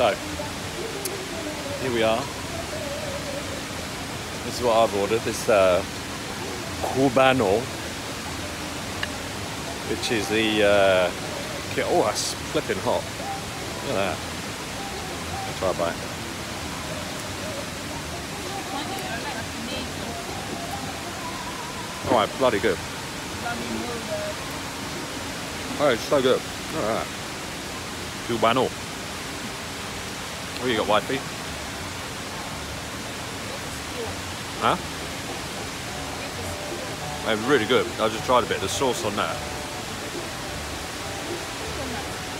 So, here we are. This is what I've ordered. This uh, cubano, which is the uh, oh, that's flipping hot. Look at that. I'll try a bite. Oh, bloody good. Oh, it's so good. Alright. Cubano. What you got, wifey? Huh? It's really good. I just tried a bit. The sauce on that.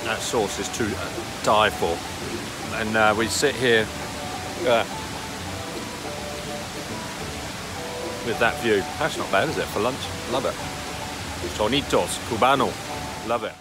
That sauce is to die for. And uh, we sit here uh, with that view. That's not bad, is it, for lunch? Love it. Tonito's, Cubano. Love it.